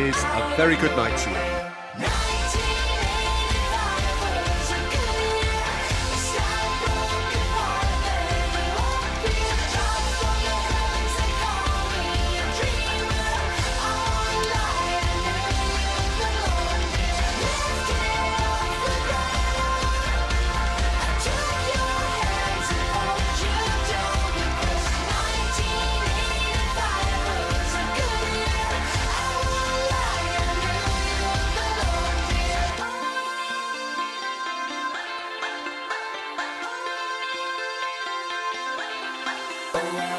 is a very good night to you. Oh,